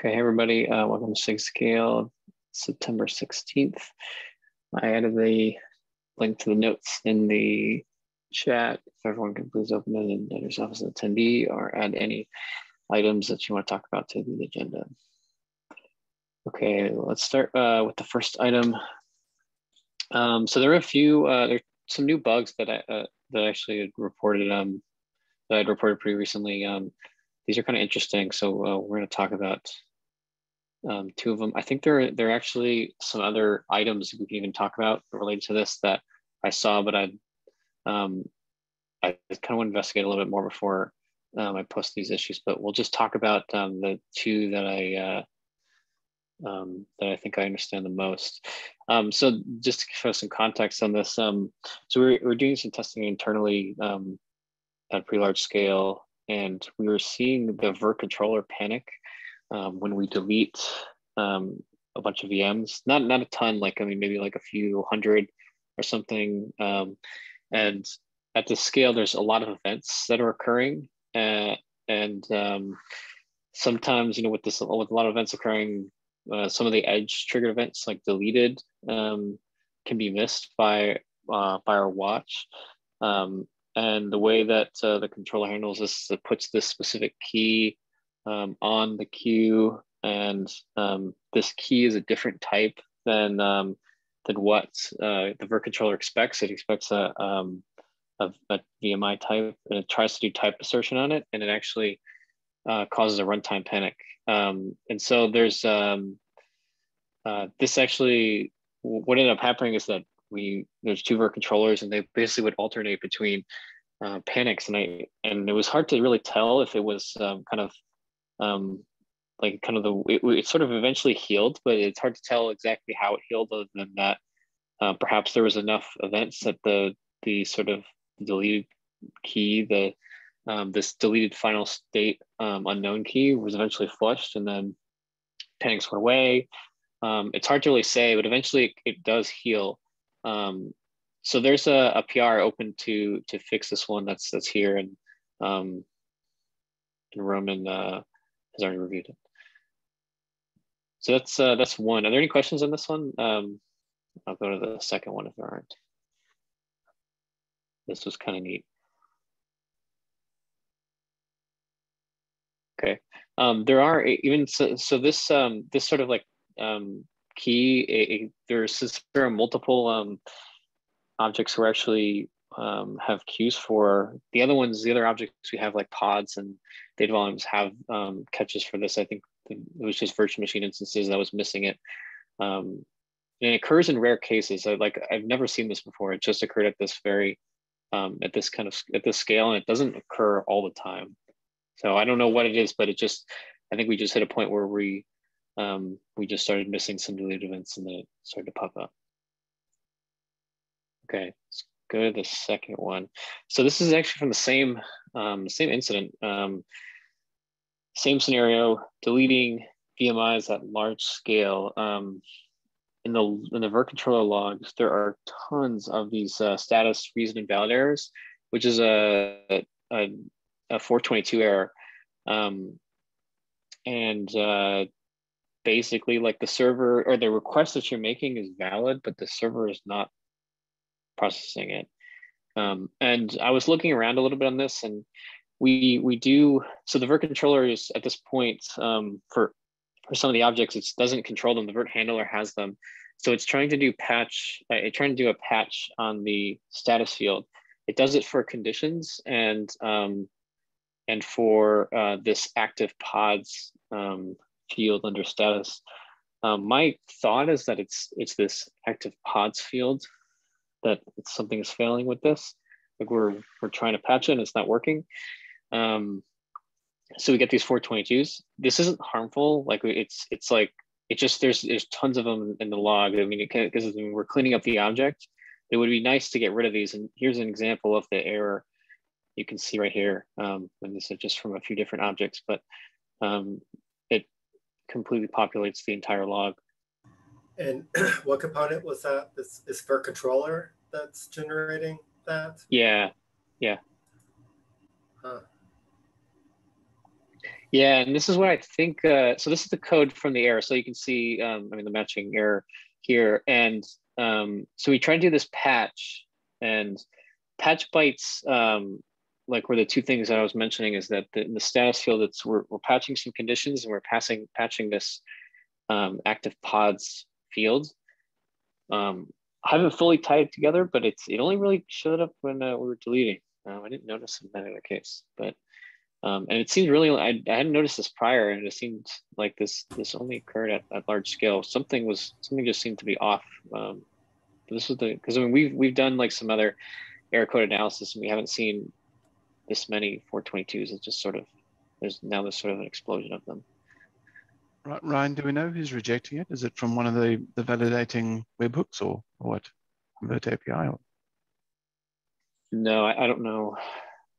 Okay, hey everybody, uh, welcome to Sig Scale, September 16th. I added the link to the notes in the chat. If everyone can please open it and add yourself as an attendee or add any items that you want to talk about to the agenda. Okay, let's start uh, with the first item. Um, so there are a few, uh, there are some new bugs that I uh, that I actually had reported um, that I'd reported pretty recently. Um, these are kind of interesting, so uh, we're going to talk about um, two of them. I think there are, there are actually some other items we can even talk about related to this that I saw, but I um, I kind of want to investigate a little bit more before um, I post these issues. But we'll just talk about um, the two that I uh, um, that I think I understand the most. Um, so just to us some context on this, um, so we're, we're doing some testing internally um, at a pretty large scale, and we were seeing the virt controller panic um, when we delete um, a bunch of VMs, not not a ton, like I mean maybe like a few hundred or something. Um, and at this scale, there's a lot of events that are occurring, uh, and um, sometimes you know with this with a lot of events occurring, uh, some of the edge triggered events like deleted um, can be missed by uh, by our watch. Um, and the way that uh, the controller handles this, it puts this specific key um, on the queue, and um, this key is a different type than um, than what uh, the virt controller expects. It expects a, um, a, a, VMI type, and it tries to do type assertion on it, and it actually uh, causes a runtime panic. Um, and so there's uh, this actually what ended up happening is that we there's two virt controllers, and they basically would alternate between uh, panics, and I and it was hard to really tell if it was um, kind of um, like kind of the it, it, sort of eventually healed, but it's hard to tell exactly how it healed. Other than that, uh, perhaps there was enough events that the the sort of deleted key, the um, this deleted final state um, unknown key was eventually flushed, and then panics went away. Um, it's hard to really say, but eventually it, it does heal. Um, so there's a, a, PR open to to fix this one that's that's here and um, and Roman uh, has already reviewed it. So that's uh, that's one. Are there any questions on this one? Um, I'll go to the second one if there aren't. This was kind of neat. Okay, um, there are even so, so this um, this sort of like um, key. A, a, there's there are multiple um, objects who are actually um, have queues for. The other ones, the other objects we have like pods and data volumes have um, catches for this. I think it was just virtual machine instances that was missing it. Um, and it occurs in rare cases. I, like I've never seen this before. It just occurred at this very, um, at this kind of at this scale, and it doesn't occur all the time. So I don't know what it is, but it just I think we just hit a point where we um, we just started missing some deleted events, and then it started to pop up. Okay, go to the second one. So this is actually from the same um, same incident. Um, same scenario, deleting VMIs at large scale. Um, in the in the virt controller logs, there are tons of these uh, status reason invalid errors, which is a a, a 422 error, um, and uh, basically like the server or the request that you're making is valid, but the server is not processing it. Um, and I was looking around a little bit on this, and we we do so the virt controller is at this point um, for for some of the objects it doesn't control them. The virt handler has them. So it's trying to do patch uh, it's trying to do a patch on the status field. It does it for conditions and um, and for uh, this active pods um, field under status. Um, my thought is that it's it's this active pods field that something is failing with this like we're we're trying to patch it and it's not working um, so we get these 422s. This isn't harmful. Like it's it's like it just there's there's tons of them in the log. I mean, because I mean, we're cleaning up the object. It would be nice to get rid of these. And here's an example of the error you can see right here. Um, and this is just from a few different objects, but um, it completely populates the entire log. And what component was that? This is virt controller that's generating that? Yeah, yeah. Huh. Yeah, and this is what I think. Uh, so this is the code from the error. So you can see, um, I mean, the matching error here. And um, so we tried to do this patch and patch bytes, um, like were the two things that I was mentioning is that the, in the status field, it's we're, we're patching some conditions and we're passing patching this um, active pods field. Um, I haven't fully tied it together, but it's it only really showed up when uh, we were deleting. Uh, I didn't notice in that other case, but um, and it seemed really I, I hadn't noticed this prior, and it seemed like this this only occurred at, at large scale. Something was something just seemed to be off. Um, this was the because I mean we've we've done like some other error code analysis, and we haven't seen this many 422s. It's just sort of there's now there's sort of an explosion of them. Right, Ryan, do we know who's rejecting it? Is it from one of the, the validating webhooks or, or what? Convert API? Or? No, I, I don't know.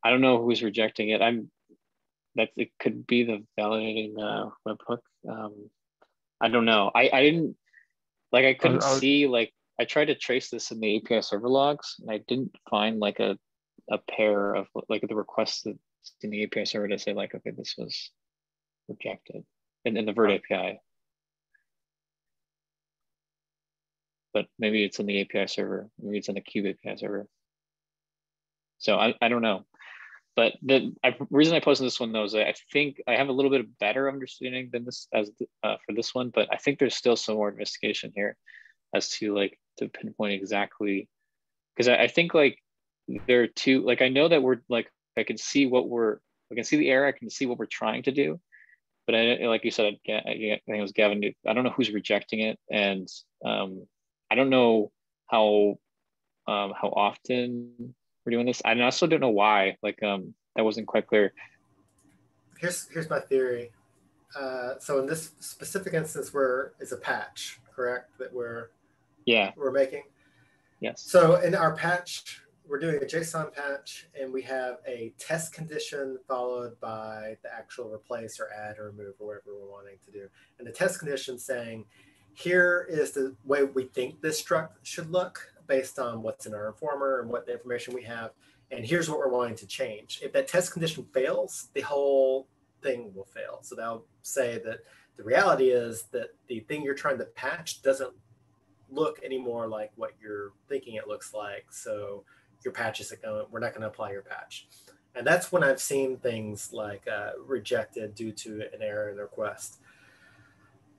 I don't know who's rejecting it. I'm that it could be the validating uh, webhook. Um, I don't know. I, I didn't like I couldn't I was, see like I tried to trace this in the API server logs and I didn't find like a a pair of like the requests that in the API server to say like okay this was rejected in, in the Virt API. But maybe it's in the API server. Maybe it's in the Kube API server. So I, I don't know. But the I, reason I posted this one though is I think I have a little bit of better understanding than this as uh, for this one, but I think there's still some more investigation here as to like to pinpoint exactly because I, I think like there are two like I know that we're like I can see what we're I can see the error I can see what we're trying to do, but I like you said I, think it was Gavin. I don't know who's rejecting it, and um, I don't know how um, how often we're doing this. I also don't know why. Like um, that wasn't quite clear. Here's here's my theory. Uh, so in this specific instance, where is a patch, correct? That we're yeah we're making. Yes. So in our patch, we're doing a JSON patch, and we have a test condition followed by the actual replace or add or remove or whatever we're wanting to do. And the test condition saying, here is the way we think this struct should look based on what's in our informer and what the information we have. And here's what we're wanting to change. If that test condition fails, the whole thing will fail. So that'll say that the reality is that the thing you're trying to patch doesn't look anymore like what you're thinking it looks like. So your patch isn't going, we're not going to apply your patch. And that's when I've seen things like uh, rejected due to an error in the request.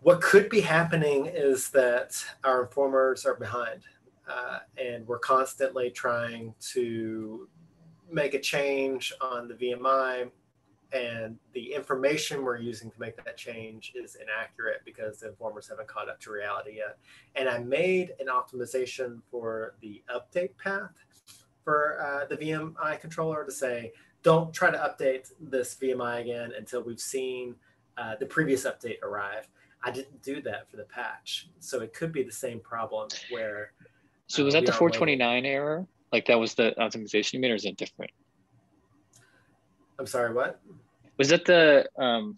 What could be happening is that our informers are behind uh, and we're constantly trying to make a change on the VMI and the information we're using to make that change is inaccurate because the informers haven't caught up to reality yet. And I made an optimization for the update path for uh, the VMI controller to say, don't try to update this VMI again until we've seen uh, the previous update arrive. I didn't do that for the patch. So it could be the same problem where so was that the 429 error? Like that was the optimization you made, or is it different? I'm sorry, what? Was that the um,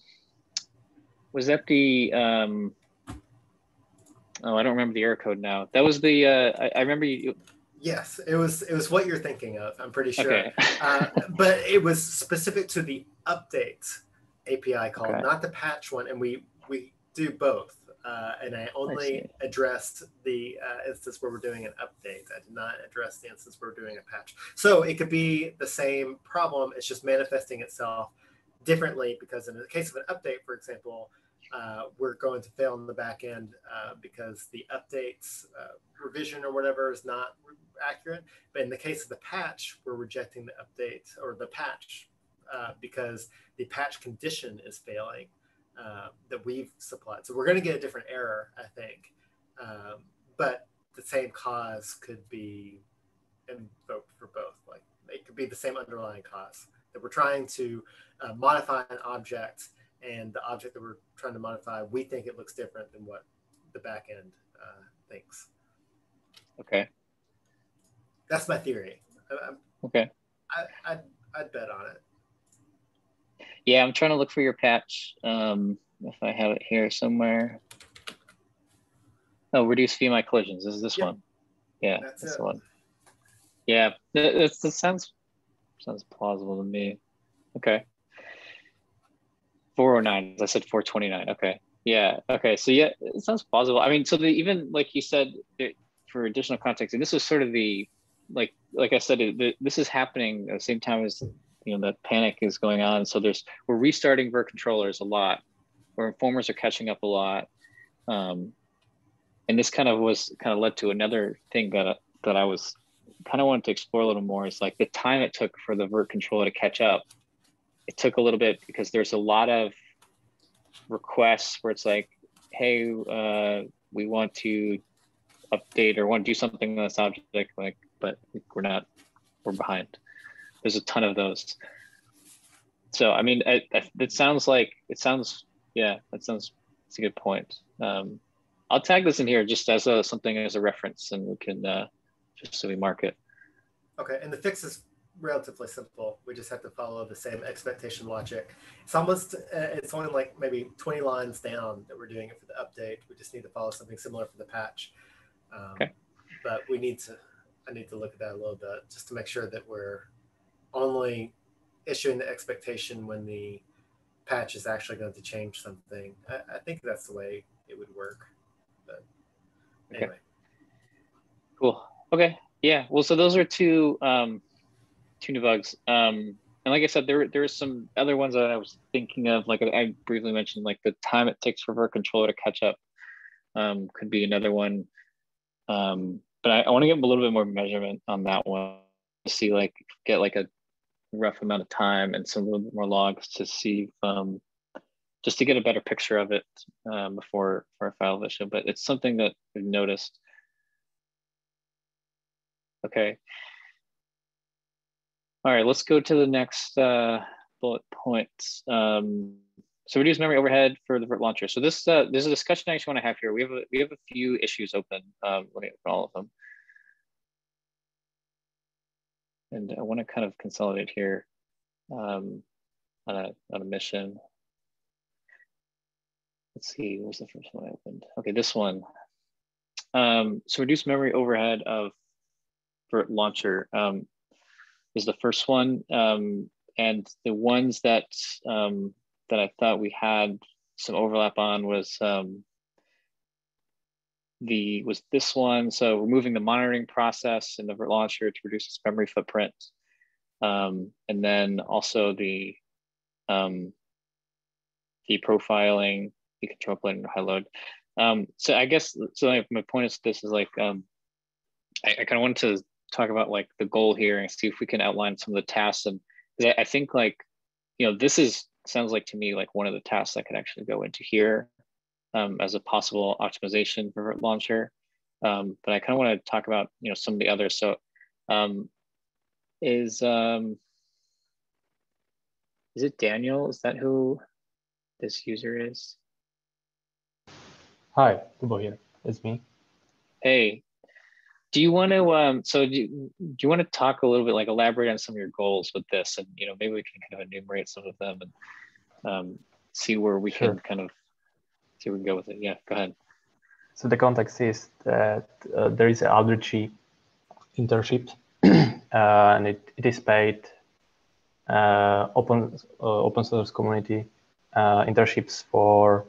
was that the um, oh I don't remember the error code now. That was the uh, I, I remember you. Yes, it was it was what you're thinking of. I'm pretty sure, okay. uh, but it was specific to the update API call, okay. not the patch one, and we we do both. Uh, and I only I addressed the uh, instance where we're doing an update. I did not address the instance where we're doing a patch. So it could be the same problem. It's just manifesting itself differently because in the case of an update, for example, uh, we're going to fail in the back end uh, because the updates uh, revision or whatever is not accurate. But in the case of the patch, we're rejecting the update or the patch uh, because the patch condition is failing uh, that we've supplied. So we're going to get a different error, I think. Um, but the same cause could be invoked for both. Like it could be the same underlying cause that we're trying to uh, modify an object, and the object that we're trying to modify, we think it looks different than what the backend uh, thinks. Okay. That's my theory. I, okay. I, I'd, I'd bet on it. Yeah, I'm trying to look for your patch. Um, if I have it here somewhere. Oh, reduce VMI collisions. This is this yep. one. Yeah, that's this it. one. Yeah, that, that sounds sounds plausible to me. Okay. 409. I said 429. Okay. Yeah. Okay. So yeah, it sounds plausible. I mean, so the, even like you said, for additional context, and this was sort of the like like I said, the, this is happening at the same time as you know that panic is going on. So there's we're restarting virt controllers a lot, where informers are catching up a lot, um, and this kind of was kind of led to another thing that that I was kind of wanted to explore a little more. Is like the time it took for the virt controller to catch up. It took a little bit because there's a lot of requests where it's like, hey, uh, we want to update or want to do something on this object, like, but we're not, we're behind. There's a ton of those. So, I mean, it, it sounds like, it sounds, yeah, that sounds, it's a good point. Um, I'll tag this in here just as a, something as a reference and we can, uh, just so we mark it. Okay, and the fix is relatively simple. We just have to follow the same expectation logic. It's almost, uh, it's only like maybe 20 lines down that we're doing it for the update. We just need to follow something similar for the patch. Um, okay. But we need to, I need to look at that a little bit just to make sure that we're only issuing the expectation when the patch is actually going to change something. I, I think that's the way it would work. But anyway. Okay. Cool. Okay. Yeah. Well, so those are two um, two new bugs. Um, and like I said, there there are some other ones that I was thinking of. Like I briefly mentioned, like the time it takes for virt controller to catch up um, could be another one. Um, but I, I want to get a little bit more measurement on that one to see like get like a rough amount of time and some little bit more logs to see um, just to get a better picture of it um, before for a file issue. But it's something that we've noticed. Okay. All right, let's go to the next uh, bullet points. Um, so reduce memory overhead for the Virt launcher. So this uh, there's a discussion I actually want to have here. We have a, we have a few issues open. Um, let me open all of them. And I want to kind of consolidate here um, on, a, on a mission. Let's see, what was the first one I opened? Okay, this one. Um, so reduce memory overhead of Virt launcher. Um, is the first one. Um, and the ones that um, that I thought we had some overlap on was um, the was this one. So removing the monitoring process in the launcher to reduce its memory footprint, um, and then also the um, the profiling, the control plane, and high load. Um, so I guess so. My, point is this is like um, I, I kind of wanted to talk about like the goal here and see if we can outline some of the tasks. And I think like, you know, this is sounds like to me like one of the tasks that could actually go into here um, as a possible optimization for launcher. Um, but I kind of want to talk about, you know, some of the others. So um, is, um, is it Daniel? Is that who this user is? Hi, Kubo here. It's me. Hey, do you want to um so do you, do you want to talk a little bit like elaborate on some of your goals with this and you know maybe we can kind of enumerate some of them and um, see where we sure. can kind of see where we can go with it? Yeah go ahead. So the context is that uh, there is an Outreachy internship uh, and it, it is paid uh, open uh, open source community uh, internships for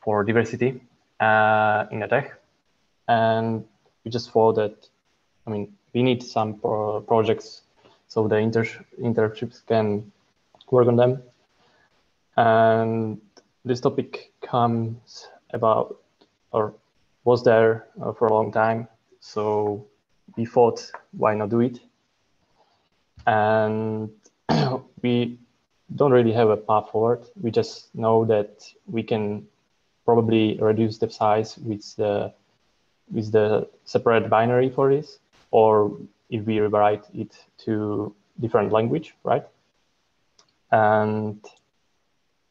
for diversity uh, in tech. And we just thought that, I mean, we need some pro projects so the inter internships can work on them. And this topic comes about or was there uh, for a long time. So we thought, why not do it? And we don't really have a path forward. We just know that we can probably reduce the size with the with the separate binary for this, or if we rewrite it to different language, right? And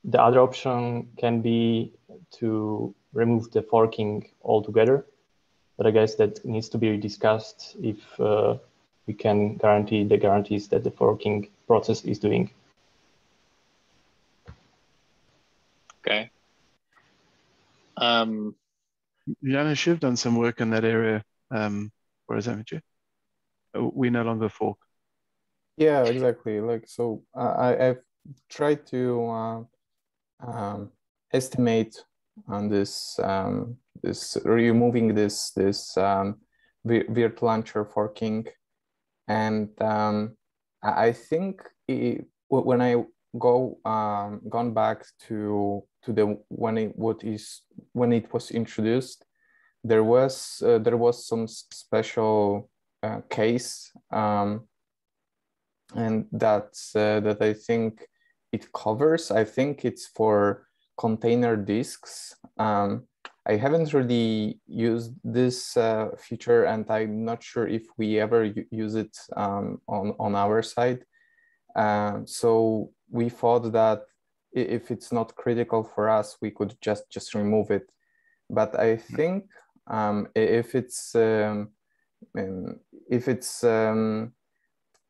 the other option can be to remove the forking altogether. But I guess that needs to be discussed if uh, we can guarantee the guarantees that the forking process is doing. Okay. Um, Janusz, you've done some work in that area um, for us, haven't you? Uh, we no longer fork. Yeah, exactly. Like so, uh, I, I've tried to uh, um, estimate on this um, this removing this this um, virt launcher forking, and um, I think it, when I go um, gone back to to the when it what is when it was introduced, there was uh, there was some special uh, case, um, and that uh, that I think it covers. I think it's for container disks. Um, I haven't really used this uh, feature, and I'm not sure if we ever use it um, on on our side. Uh, so we thought that if it's not critical for us, we could just just remove it. But I hmm. think um, if it's um, um, if it's um,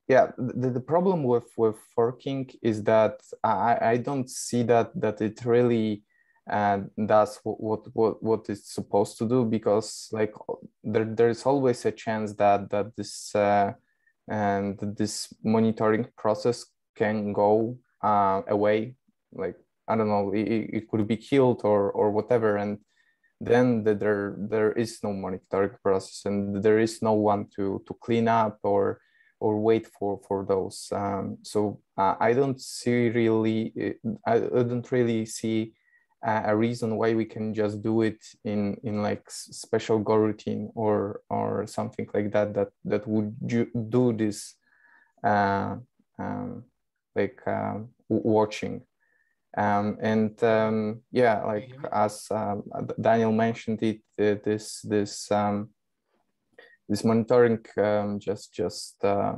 yeah, the, the problem with with forking is that I, I don't see that that it really uh, does what what what it's supposed to do because like there there is always a chance that that this uh, and this monitoring process can go uh, away like i don't know it, it could be killed or or whatever and then the, there there is no monitoring process and there is no one to to clean up or or wait for for those. Um, so uh, i don't see really i, I don't really see a reason why we can just do it in in like special go routine or or something like that that that would do this uh, um, like um, watching um, and um, yeah like as um, daniel mentioned it uh, this this um, this monitoring um, just just uh,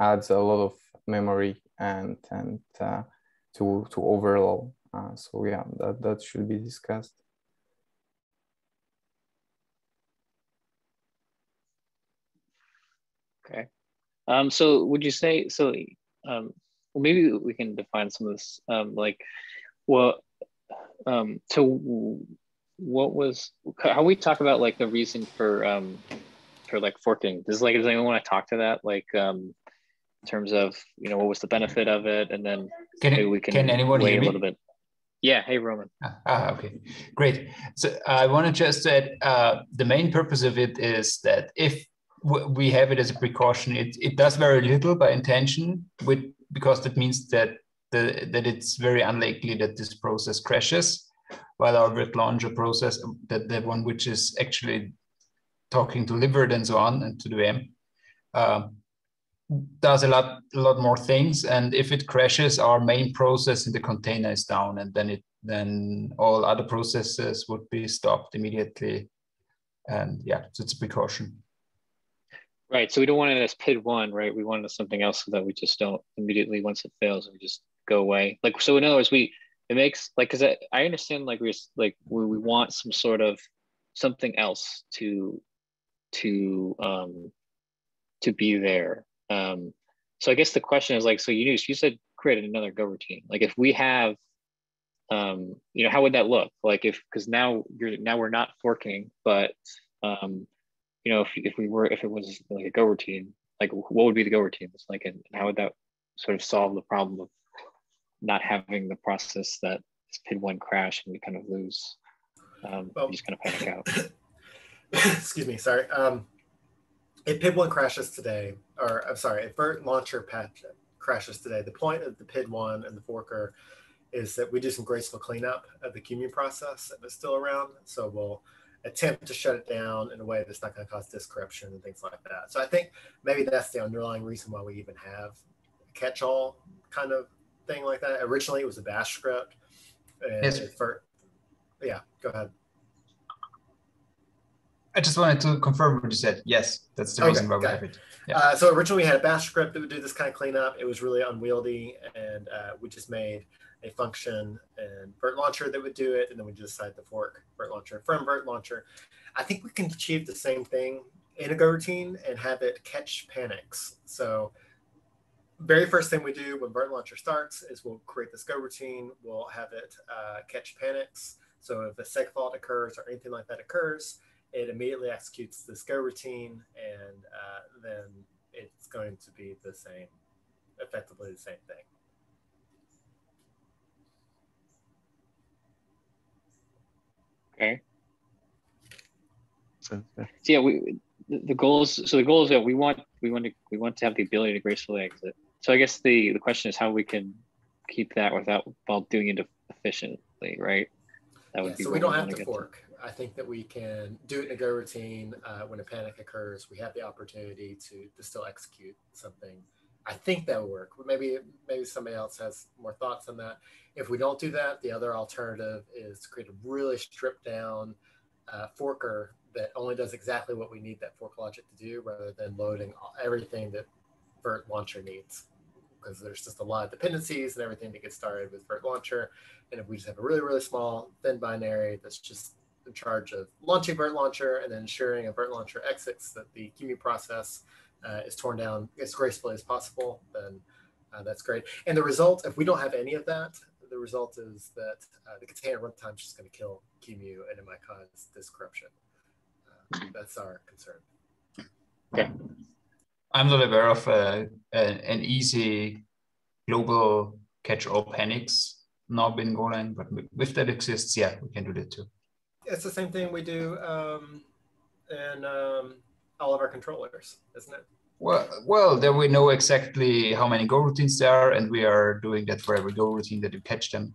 adds a lot of memory and and uh, to to overload uh, so yeah that that should be discussed okay um so would you say so um well, maybe we can define some of this. Um, like, well, um, so what was how we talk about like the reason for um, for like forking? Does like does anyone want to talk to that? Like, um, in terms of you know what was the benefit of it, and then can maybe we can can anyone hear a little bit. Yeah. Hey, Roman. Ah, ah okay, great. So I want to just add uh, the main purpose of it is that if we have it as a precaution, it, it does very little by intention, with because that means that the, that it's very unlikely that this process crashes, while our virt launcher process, that the one which is actually talking to libvirt and so on and to the VM, uh, does a lot a lot more things. And if it crashes, our main process in the container is down, and then it then all other processes would be stopped immediately. And yeah, so it's a precaution. Right. So we don't want it as PID one, right? We want it something else so that we just don't immediately once it fails, we just go away. Like so in other words, we it makes like because I, I understand like we're like we, we want some sort of something else to to um to be there. Um so I guess the question is like so you you said create another go routine. Like if we have um you know how would that look like if because now you're now we're not forking but um you know, if, if we were, if it was like a go routine, like what would be the go routine? It's like, and how would that sort of solve the problem of not having the process that is PID one crash and we kind of lose, um, well, just kind of panic out. excuse me, sorry. Um, if PID one crashes today, or I'm sorry, if virt launcher patch crashes today, the point of the PID one and the forker is that we do some graceful cleanup of the QEMU process if it's still around. So we'll attempt to shut it down in a way that's not going to cause disk corruption and things like that. So I think maybe that's the underlying reason why we even have catch-all kind of thing like that. Originally, it was a Bash script. yes. For, yeah, go ahead. I just wanted to confirm what you said. Yes, that's the okay, reason why we have it. Yeah. Uh, so originally we had a Bash script that would do this kind of cleanup. It was really unwieldy, and uh, we just made a function and virt launcher that would do it, and then we just decide to fork virt launcher from virt launcher. I think we can achieve the same thing in a go routine and have it catch panics. So very first thing we do when virt launcher starts is we'll create this go routine. We'll have it uh, catch panics. So if a seg fault occurs or anything like that occurs, it immediately executes this go routine, and uh, then it's going to be the same, effectively the same thing. Okay. So, yeah. So yeah, we the the goals. So the goal is that we want we want to we want to have the ability to gracefully exit. So I guess the the question is how we can keep that without while doing it efficiently, right? That Yeah, would be so we don't have to fork. I think that we can do it in a go routine. Uh, when a panic occurs, we have the opportunity to, to still execute something. I think that will work. Maybe maybe somebody else has more thoughts on that. If we don't do that, the other alternative is to create a really stripped down uh, forker that only does exactly what we need that fork logic to do, rather than loading everything that Virt Launcher needs. Because there's just a lot of dependencies and everything to get started with Virt Launcher. And if we just have a really, really small, thin binary that's just in charge of launching Virt Launcher and then ensuring a Virt Launcher exits that the QEMU process uh, is torn down as gracefully as possible, then uh, that's great. And the result, if we don't have any of that, the result is that uh, the container runtime is just going to kill QEMU and it might cause this corruption. Uh, that's our concern. I'm not aware of a, a, an easy global catch-all panics knob in Golang, but if that exists, yeah, we can do that too. It's the same thing we do um, in um, all of our controllers, isn't it? Well, well, then we know exactly how many Go routines there are, and we are doing that for every Go routine that you catch them.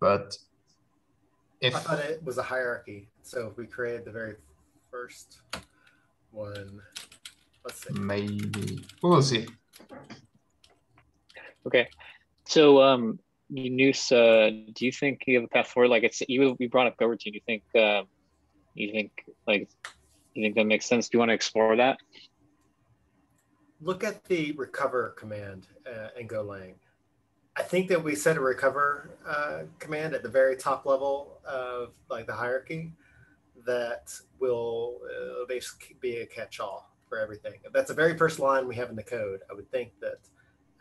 But if I thought it was a hierarchy. So if we created the very first one. Maybe we'll see. Okay. So um Yunus, uh do you think you have a path forward? Like it's you we brought up go routine. You think uh, you think like you think that makes sense? Do you want to explore that? Look at the recover command uh, in Golang. I think that we set a recover uh, command at the very top level of like the hierarchy that will uh, basically be a catch-all for everything. That's the very first line we have in the code, I would think that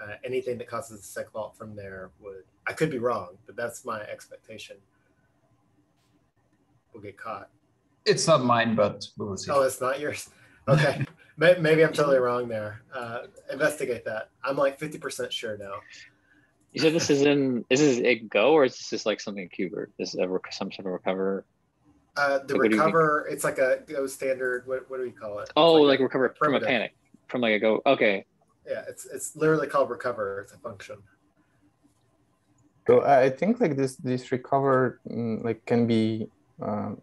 uh, anything that causes a seg fault from there would. I could be wrong, but that's my expectation. We'll get caught. It's not mine, but we will see. Oh, it's not yours. Okay, maybe I'm totally wrong there. Uh, investigate that. I'm like 50% sure now. You said this is in is this a Go or is this just like something in KubeVirt? This is a some sort of recover. Uh, the Like, what do you think? recover, it's like a Go standard. What, what do we call it? It's Oh, like a- recover from a panic. From like a Go. Okay. yeah, it's it's literally called recover. It's a function. So I I think like this this recover mm, like can be um,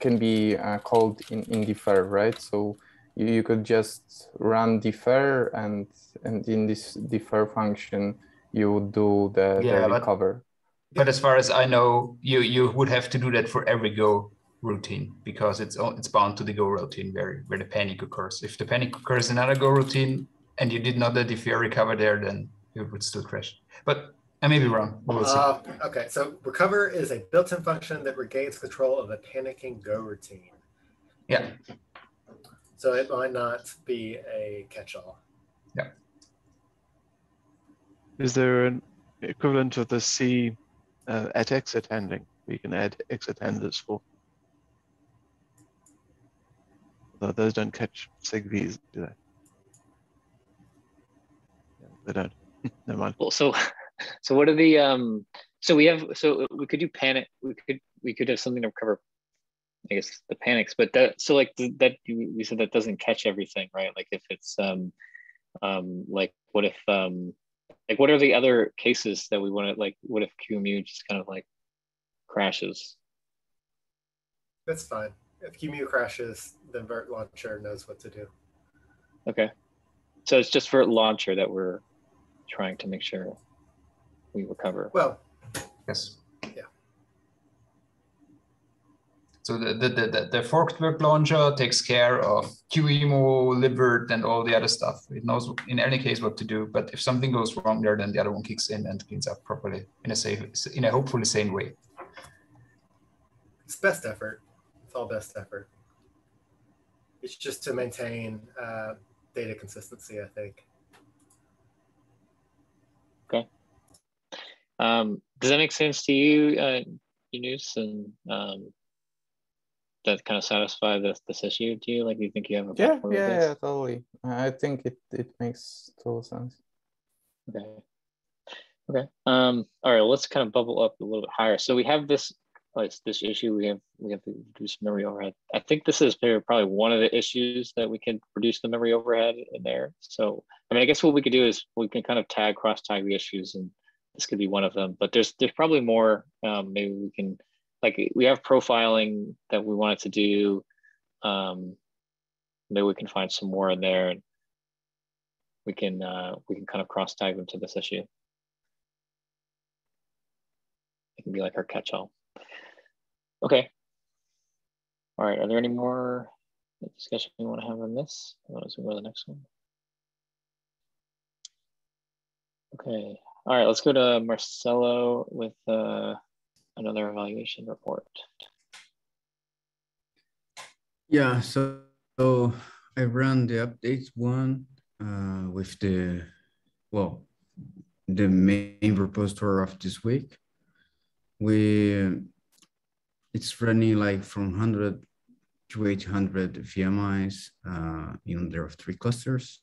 can be uh, called in, in defer, right? So you, you could just run defer and and in this defer function you would do the, Yeah, the but- recover. But as far as I know, you you would have to do that for every Go routine because it's it's bound to the Go routine where where the panic occurs. If the panic occurs in another Go routine and you did not that if you recover there, then it would still crash. But I may be wrong. We will see. Uh, okay, so recover is a built-in function that regains control of a panicking Go routine. yeah, So it might not be a catch-all. Yeah. Is there an equivalent of the C uh, at exit handling? We can add exit handlers for. Though those don't catch SIGVs, do they? Yeah, they don't. Never mind. Well, so so what are the um? So we have so we could do panic. We could we could have something to cover. I guess the panics, but that so like that we said that doesn't catch everything, right? Like if it's um um like what if um like what are the other cases that we want to like what if QEMU just kind of like crashes? That's fine. If QEMU crashes, then Virt Launcher knows what to do. Okay. So it's just for launcher that we're trying to make sure we recover. Well, yes. Yeah. So the, the, the, the, the forked virt launcher takes care of QEMU, libvirt, and all the other stuff. It knows in any case what to do. But if something goes wrong there, then the other one kicks in and cleans up properly in a safe, in a hopefully sane way. it's best effort. It's all best effort. It's just to maintain uh, data consistency, I think. Um, does that make sense to you, uh, Yunus? And um, that kind of satisfy this this issue to you? Like, you think you have a Yeah, yeah, yeah, totally. I think it, it makes total sense. Okay. Okay. Um, all right, let's kind of bubble up a little bit higher. So we have this it's this issue we have we have to reduce memory overhead. I think this is probably one of the issues that we can reduce the memory overhead in there. So I mean, I guess what we could do is we can kind of tag cross tag the issues, and this could be one of them. But there's there's probably more. Um, maybe we can like we have profiling that we wanted to do. Um, maybe we can find some more in there, and we can uh, we can kind of cross tag them to this issue. It can be like our catch-all. Okay. All right, are there any more discussion you want to have on this? Otherwise, we go to the next one. Okay, all right, let's go to Marcelo with uh, another evaluation report. Yeah, so, so I ran the updates one uh, with the, well, the main repository of this week. We it's running like from 100 to 800 VMIs uh, in there of three clusters.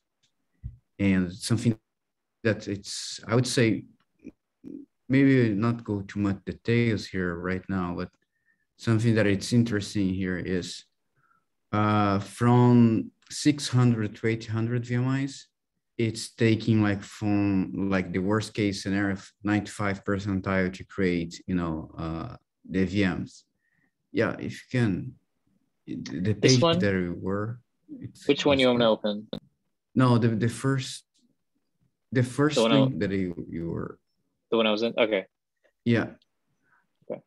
And something that it's, I would say, maybe not go too much details here right now, but something that it's interesting here is uh, from 600 to 800 VMIs, it's taking like from like the worst case scenario of 95 percentile to create, you know, uh, the VMs yeah, if you can, the page that we were. Which one you want to open? No, the the first, the first the link that you you were. The one I was in. Okay. Yeah. Okay.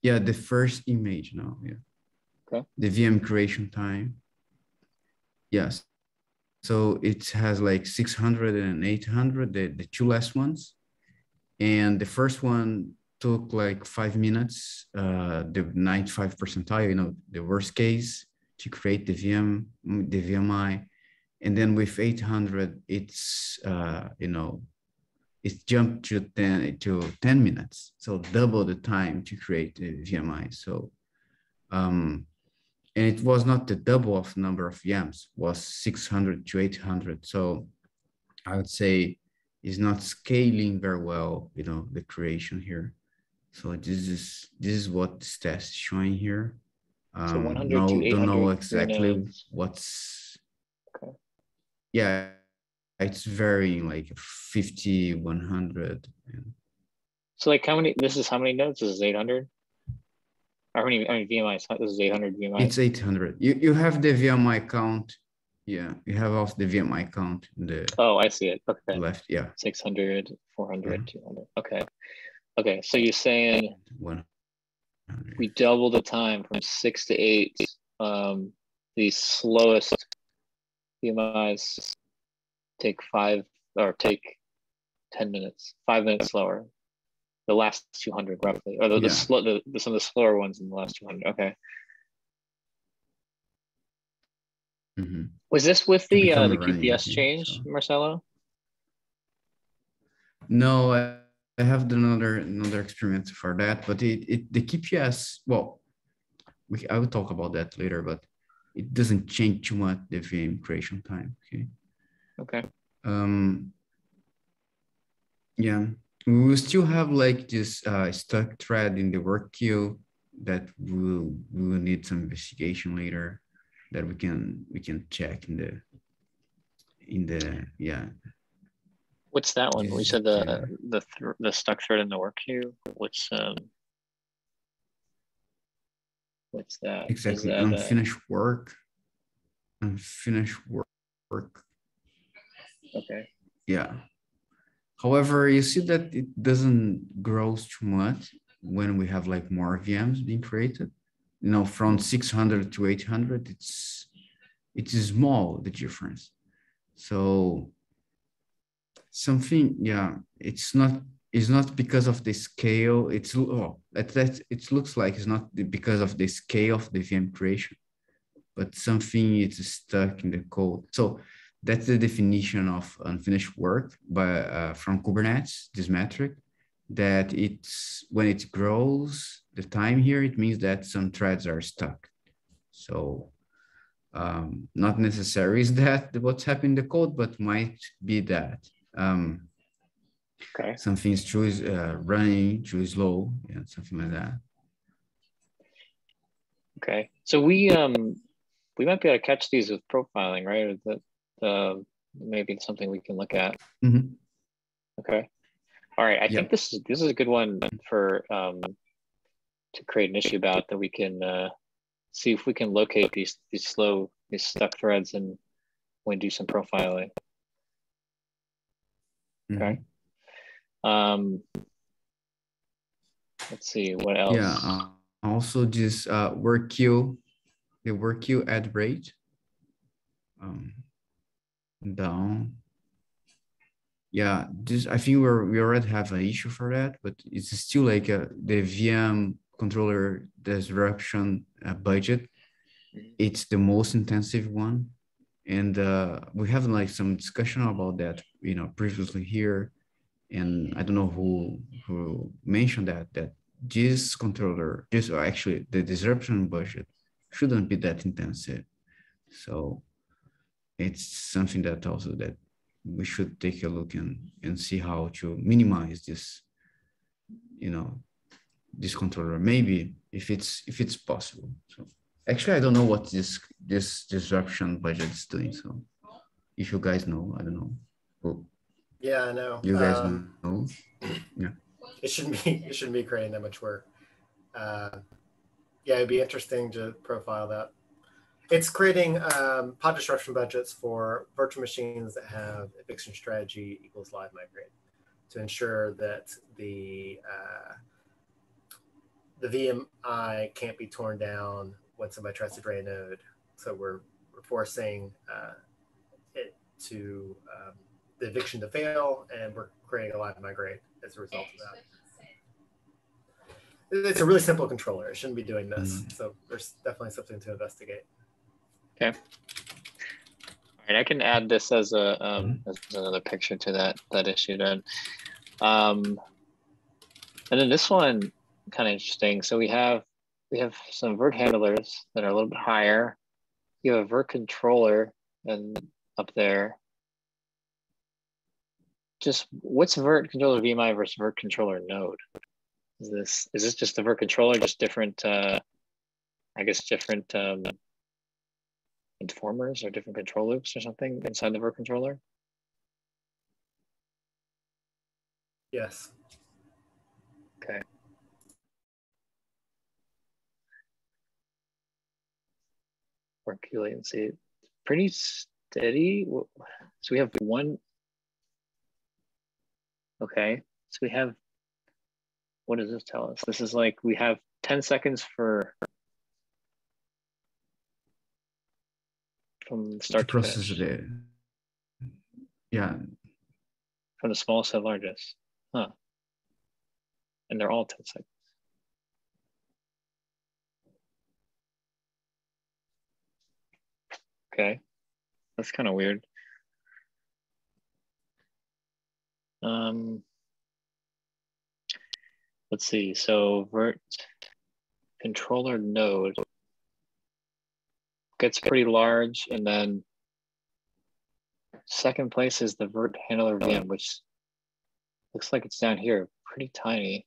Yeah, the first image now. Yeah. Okay. The VM creation time. Yes. So it has like 600 and 800, the, the two last ones. And the first one took like five minutes, uh, the 95 percentile, you know, the worst case to create the VM, the VMI. And then with 800, it's, uh, you know, it jumped to 10, to 10 minutes. So double the time to create the VMI. So, um, and it was not the double of number of VMs, was 600 to 800. So I would say is not scaling very well, you know, the creation here. So this is this is what this test is showing here. Um, so 100 no, to don't know exactly what's. Okay. Yeah, it's varying like 50, 100. So like how many? This is how many nodes? This is 800. How many? I mean VMIs. This is 800 vmi It's 800. You you have the VMI count. Yeah, you have off the VMI count the. Oh, I see it. Okay. Left, yeah. 600, 400, yeah. 200. Okay. Okay, so you're saying we double the time from six to eight. Um, the slowest VMIs take five or take 10 minutes, five minutes slower. The last 200 roughly, or the, yeah. the, slow, the, the, some of the slower ones in the last 200. Okay. Mm-hmm. Was this with the uh, the QPS change, so. Marcelo? No, uh, I have another another experiment for that, but it, it the QPS, well, we I will talk about that later, but it doesn't change too much the VM creation time. Okay. Okay. Um. Yeah, we will still have like this uh, stuck thread in the work queue that will we will need some investigation later that we can we can check in the in the yeah What's that one? We said the the th the stuck thread in the work queue. What's um what's that? Exactly. That, unfinished uh, work. Unfinished work. work. Okay. Yeah. However, you see that it doesn't grow too much when we have like more VMs being created. You know, from 600 to 800, it's it's small the difference. So something yeah it's not it's not because of the scale it's oh that, that it looks like it's not because of the scale of the vm creation but something is stuck in the code so that's the definition of unfinished work by uh, from kubernetes this metric that it's when it grows the time here it means that some threads are stuck so um, not necessarily is that what's happening in the code but might be that um, okay. Something is too uh, running too slow, yeah, something like that. Okay, so we um we might be able to catch these with profiling, right? The maybe it's something we can look at. Mhm. Okay. All right. I think this is this is a good one for um to create an issue about that we can uh see if we can locate these these slow these stuck threads and we do some profiling. Okay. Um let's see what else. Yeah. Uh, also, this uh, work queue, the work queue add rate. Um, down. Yeah, this I think we're we already have an issue for that, but it's still like uh, the VM controller disruption uh, budget. Mhm. It's the most intensive one, and uh, we have like some discussion about that, you know, previously here, and I don't know who who mentioned that that this controller, this actually the disruption budget shouldn't be that intensive. So it's something that also that we should take a look and and see how to minimize this, you know, this controller. Maybe if it's if it's possible. So actually I don't know what this this disruption budget is doing. So if you guys know, I don't know. Well, Yeah, I know. you guys Um, know. it shouldn't be it shouldn't be creating that much work. Uh, yeah, it'd be interesting to profile that. It's creating um, pod disruption budgets for virtual machines that have eviction strategy equals live migrate to ensure that the uh, the VMI can't be torn down when somebody tries to drain a node. So we're, we're forcing uh, it to um, the eviction to fail, and we're creating a live migrate as a result of that. It's a really simple controller. It shouldn't be doing this. So there's definitely something to investigate. All right, I can add this as a um, as another picture to that that issue then. Um, and then this one kind of interesting. So we have we have some virt handlers that are a little bit higher. You have a virt controller and up there. Just what's virt controller VMI versus virt controller node? Is this is this just the virt controller, just different? Uh, I guess different. Um, informers or different control loops or something inside of our controller? Yes. Okay. Work latency, pretty steady. So we have one. Okay, so we have, what does this tell us? This is like, we have 10 seconds for from the start to process finish. the yeah from the smallest to the largest. Huh. And they're all 10 seconds. Okay. That's kind of weird. Um, let's see. So virt controller node gets pretty large and then second place is the virt handler VM, which looks like it's down here, pretty tiny.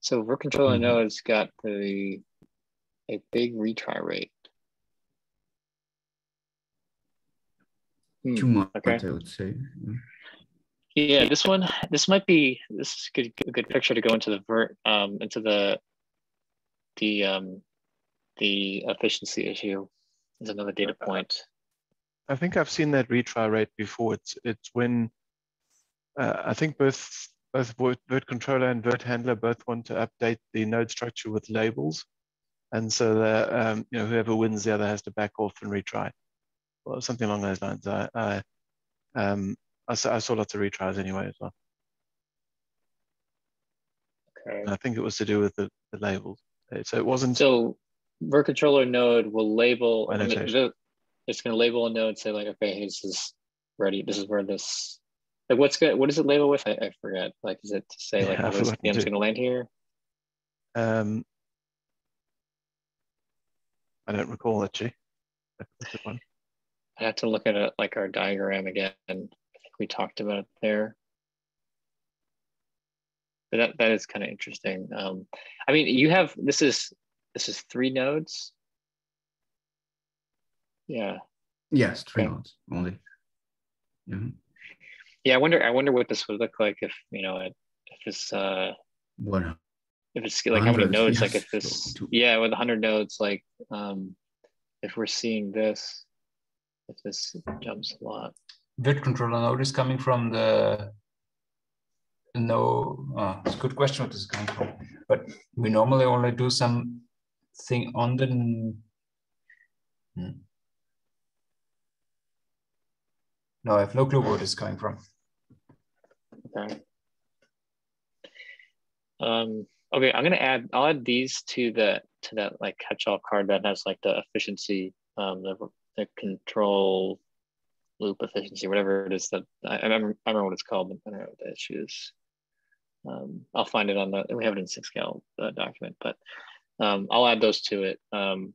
So virt controller Mhm. node's got the a big retry rate. Hmm, too much okay. i would say Yeah, this one, this might be this is good, a good picture to go into the virt, um, into the the um, the efficiency issue. Is another data point. I think I've seen that retry rate before. It's it's when uh, I think both both Virt, controller and Virt handler both want to update the node structure with labels, and so the um, you know whoever wins the other has to back off and retry, or something along those lines. I I, um, I, saw, I saw lots of retries anyway as well. Okay. And I think it was to do with the, the labels. So it wasn't. So virt controller node will label. I mean, it's going to label a node, say like, okay, this is ready. This is where this. Like, what's good? What does it label with? I, I forget. Like, is it to say like, Yeah, oh, I've this forgotten going to land here? Um, I don't recall actually. One. I have to look at it like our diagram again. I think we talked about it there. But that, that is kind of interesting. Um, I mean, you have this is this is three nodes. Yeah. Yes, three Okay. nodes only. Yeah. Yeah, I wonder I wonder what this would look like if, you know, if this. uh What? if it's like how many 100, nodes, like if this yeah, with hundred nodes, like um if we're seeing this, if this jumps a lot. Virt controller node is coming from the no uh, it's a good question what this is coming from but we normally only do something on the Hmm. no i have no clue where this is coming from Okay. Um, okay, I'm gonna add, I'll add these to the, to that like catch-all card that has like the efficiency, um, the, the control loop efficiency, whatever it is that, I, I remember, I remember what it's called, but I don't know what the issue is. Um, I'll find it on the, we have it in SIG scale document, but um, I'll add those to it. Um,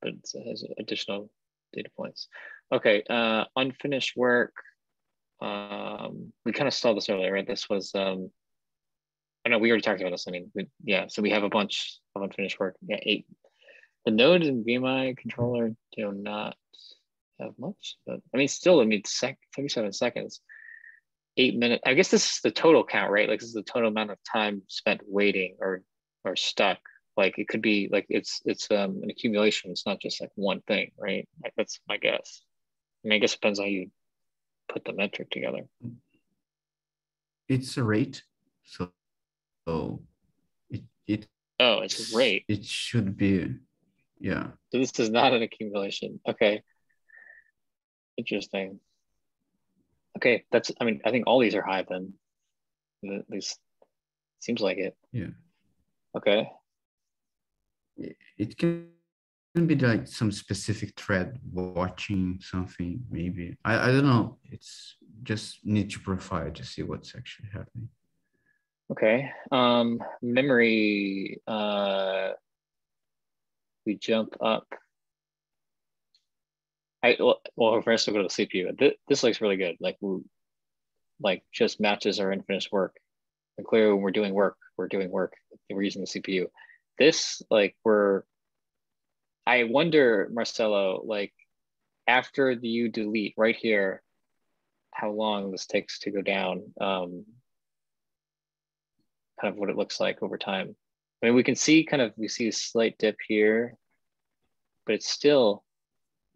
but it has additional data points. Okay, uh, unfinished work. Um we kind of saw this earlier right? This was um i know we already talked about this i mean we, yeah so we have a bunch of unfinished work. Yeah eight. The node and vmi controller do not have much but i mean still i mean sec 37 seconds. Eight minutes i guess this is the total count right? Like this is the total amount of time spent waiting or or stuck like it could be like it's it's um an accumulation it's not just like one thing right like that's my guess i mean i guess it depends on how you put the metric together. It's a rate. So, so it it Oh, it's a rate. It should be, yeah. So this is not an accumulation. Okay. Interesting. Okay, that's I mean, I think all these are high then. At least seems like it. Yeah. Okay. It- can be like some specific thread watching something, maybe. I, I don't know. It's just need to profile to see what's actually happening. Okay. Um memory uh we jump up. I well, first we'll go to the CPU. This, this looks really good. Like like just matches our infinite work. And clearly when we're doing work, we're doing work. We're using the CPU. This like we're I wonder, Marcelo, like after the you delete right here, how long this takes to go down. Um, kind of what it looks like over time. I mean, we can see kind of, we see a slight dip here, but it's still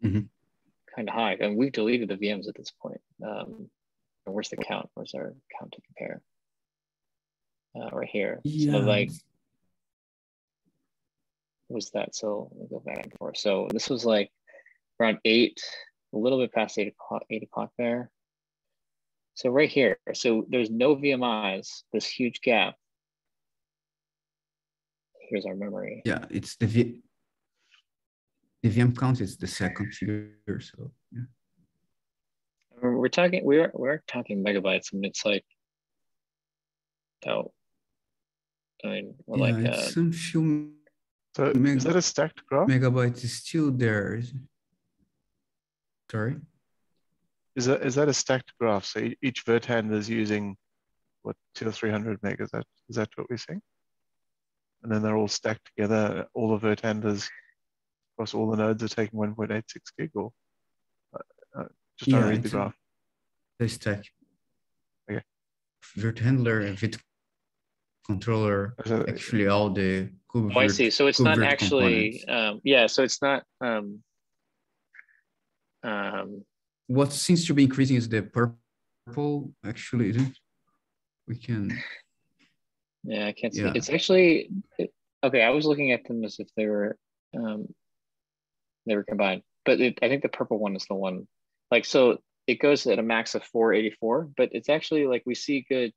Mhm. kind of high. And we've deleted the VMs at this point. Um, and where's the count? Where's our count to compare? Uh, right here. So like, was that? So go back and forth. So this was like around eight, a little bit past eight o'clock, eight o'clock there. So right here, so there's no VMIs, this huge gap. Here's our memory. Yeah, it's the v, the VM count is the second figure. So yeah. We're talking, we're we're talking megabytes, and it's like, oh, I mean, we're yeah, like, uh, some few So is Meg- that a stacked graph? megabytes is still there. Sorry. Is that is that a stacked graph? So each virt handler is using what two or three hundred meg? Is that is that what we're saying? And then they're all stacked together. All the virt handlers across all the nodes are taking 1.86 gig. Or uh, uh, just trying to Yeah, read the graph. The stack. Okay. Virt handler and Virt controller. Actually, all the oh, I see. So it's not actually, um, yeah. So it's not. Um, um, What seems to be increasing is the purple. Actually, isn't it? We can. Yeah, I can't see. Yeah. It's actually it- okay. I was looking at them as if they were um, they were combined, but it, I think the purple one is the one. Like so, it goes at a max of 484, but it's actually like we see good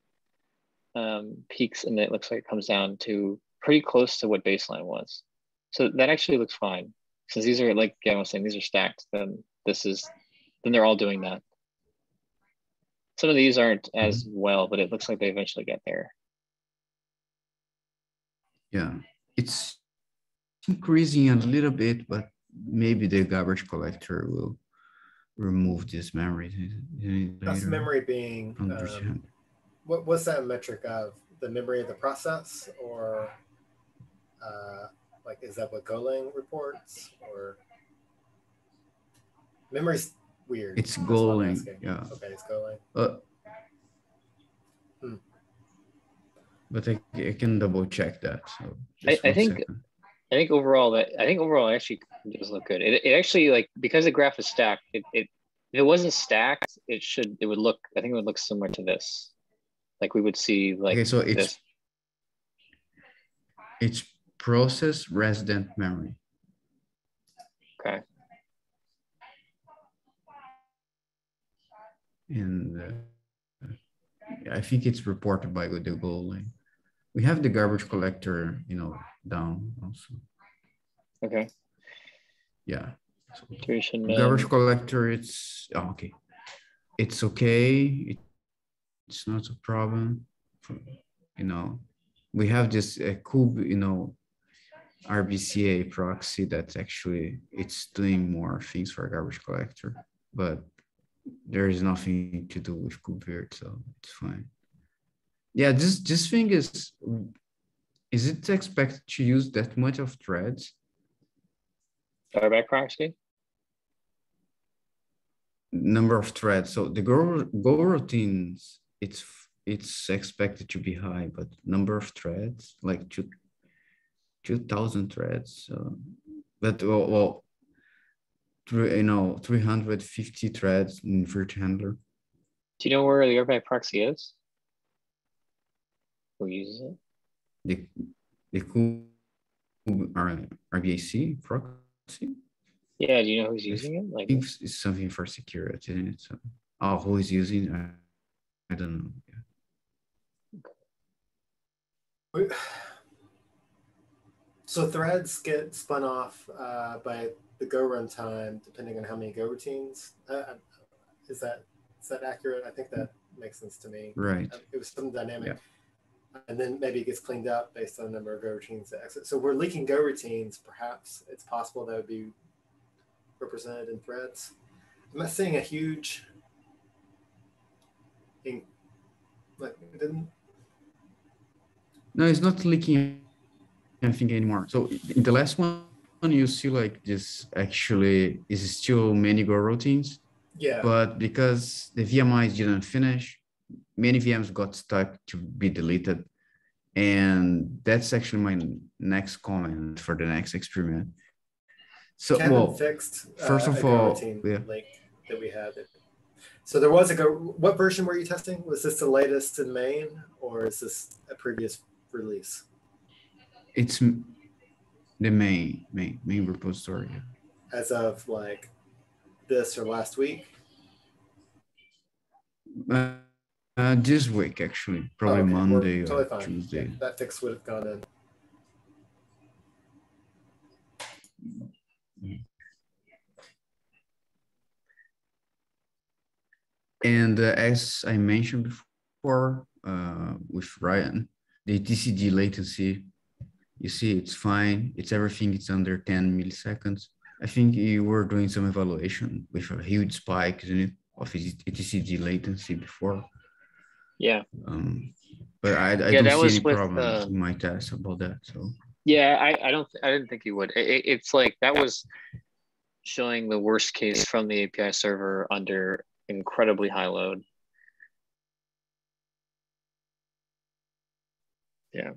um, peaks, and it looks like it comes down to pretty close to what baseline was. So that actually looks fine. Since these are like Gavin was saying, these are stacked. Then this is then they're all doing that. Some of these aren't as well, but it looks like they eventually get there. Yeah, it's increasing a little bit, but maybe the garbage collector will remove this memory. That's memory being from um, what what's that metric of the memory of the process or uh, Like, is that what Golang reports or memory's weird? It's That's Golang, yeah. Okay, it's Golang. Uh, Hmm. But I, I can double check that. So I- just I one think- second. I think overall that I think overall it actually does look good. It, it actually like because the graph is stacked, it, it if it wasn't stacked, it should it would look I think it would look similar to this. Like we would see like okay, so it's this. it's process resident memory. Okay. and uh, I think it's reported by the Golang. We have the garbage collector, you know, down also. Okay. Yeah. So garbage collector, it's oh, okay. It's okay. It, it's not a problem. You know, we have this uh, kube, you know, RBAC proxy that's actually it's doing more things for a garbage collector, but there is nothing to do with KubeVirt, so it's fine. Yeah, this this thing is is it expected to use that much of threads? Starback proxy. Number of threads. So the Go Go routines, it's it's expected to be high, but number of threads, like two two thousand threads. So, but well, well three, you know, 350 threads in Virt Handler. Do you know where the Starback proxy is? Who uses it? The the Kube R- RBAC proxy. Yeah, do you know who's I using it? Like think it's- it's something for security, isn't it? So, oh, who is using? I, I don't know. Yeah. We- So threads get spun off uh, by the Go runtime, depending on how many Go routines. Uh, is that is that accurate? I think that makes sense to me. Right. Uh, It was some dynamic, Yeah. and then maybe it gets cleaned up based on the number of Go routines that exit. So we're leaking Go routines. Perhaps it's possible that would be represented in threads. I'm not seeing a huge. In, like it didn't No, it's not leaking anything anymore. So in the last one, you see like this actually is still many Go routines, yeah but because the VMIs didn't finish, many VMs got stuck to be deleted. And that's actually my next comment for the next experiment. So, well, fixed uh, first of all, routine yeah. link that we had. So there was a go. What version were you testing? Was this the latest in main, or is this a previous release? It's the main, main, main repository. As of like this or last week? Uh, uh, this week, actually, probably Okay, we're Monday or totally. Tuesday. Yeah, that fix would have gone in. And uh, as I mentioned before uh, with Ryan, the TCG latency, you see it's fine. It's everything, it's under 10 milliseconds. I think you were doing some evaluation with a huge spike of TCG latency before. yeah. Um, but I, I Yeah, don't see was any problems uh, in my test about that. So Yeah, I, I don't I didn't think you would. It, it- it's like that was showing the worst case from the API server under incredibly high load. Yeah.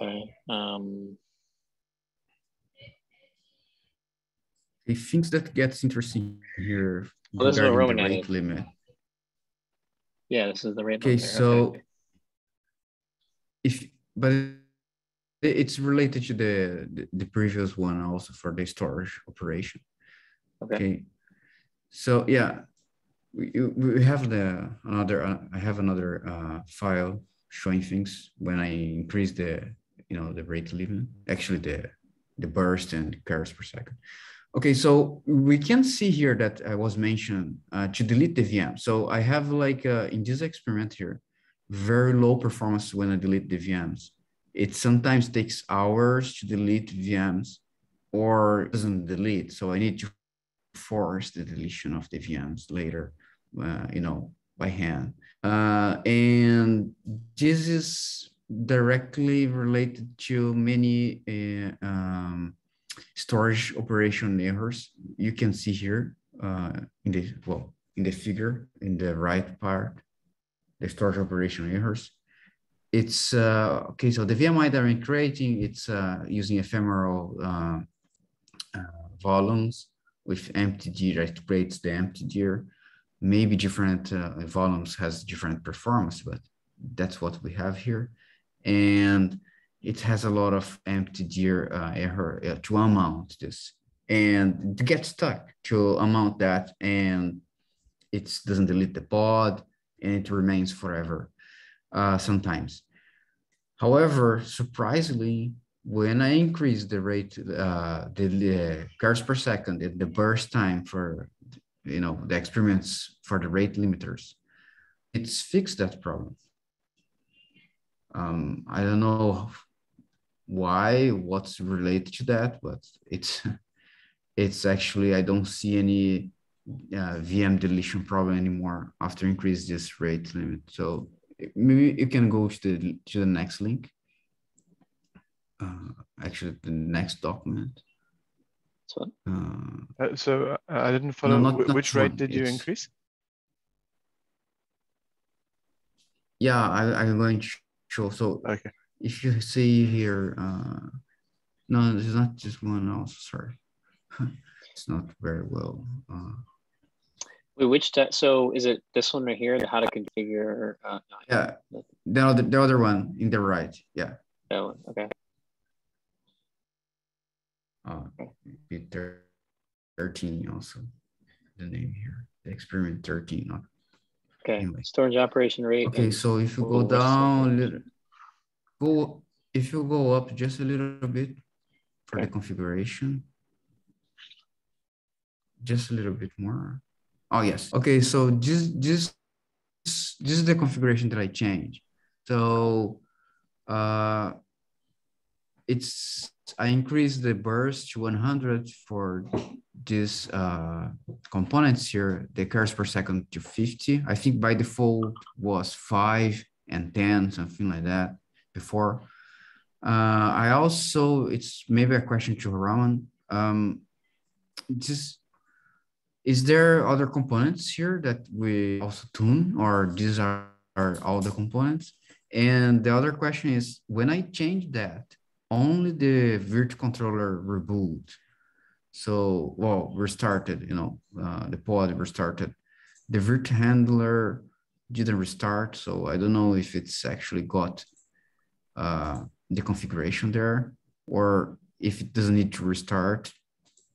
Okay. Um, I think that gets interesting here Well, this is what regarding the Roman rate limit. yeah, this is the rate. Okay, so if but it's related to the, the the previous one also for the storage operation. Okay. So yeah, we we have the another uh, I have another uh, file showing things when I increase the you know the rate limit actually the the burst and queries per second. Okay, so we can see here that I was mentioned uh, to delete the VM. So I have like uh, in this experiment here, very low performance when I delete the VMs. It sometimes takes hours to delete VMs or doesn't delete. So I need to force the deletion of the VMs later, uh, you know, by hand. Uh, and this is directly related to many uh, um, storage operation errors. You can see here uh, in the, well, in the figure in the right part, the storage operation errors. It's, uh, okay, so the VMI that I'm creating, it's uh, using ephemeral uh, uh, volumes with empty dir that creates the empty dir. Maybe different volumes has different performance, but that's what we have here. And it has a lot of empty dir uh, error uh, to amount this and get stuck to amount that and it doesn't delete the pod and it remains forever uh, sometimes. However, surprisingly, when I increase the rate, uh, the, the cars per second, and the burst time for, you know, the experiments for the rate limiters, it's fixed that problem. Um, I don't know why, what's related to that, but it's, it's actually, I don't see any uh, VM deletion problem anymore after increase this rate limit. So maybe you can go to the, to the next link. Uh, actually, the next document. So, uh, uh, so uh, I didn't follow. No, not, not Which rate one. did you it's, increase? Yeah, I, I'm going to show. So okay. if you see here, uh, no, there's not just one also, sorry. it's not very well. Uh, Wait, which so is it this one right here? The how to configure? Uh, yeah, the other the other one in the right. Yeah. That one. Okay. Peter 13 also the name here. The experiment 13. Okay. Anyway. Storage operation rate. Okay, so if you go down, little, go if you go up just a little bit for okay. the configuration, just a little bit more. Oh, yes. Okay, so just, just, this is the configuration that I changed. So uh, it's, I increased the burst to 100 for these uh, components here, the cars per second to 50. I think by default was five and 10, something like that before. Uh, I also, it's maybe a question to Roman. Um, just is there other components here that we also tune or these are, are all the components? And the other question is, when I change that, only the virt controller reboot. So, well, restarted, you know, uh, the pod restarted. The virt handler didn't restart. So I don't know if it's actually got uh, the configuration there or if it doesn't need to restart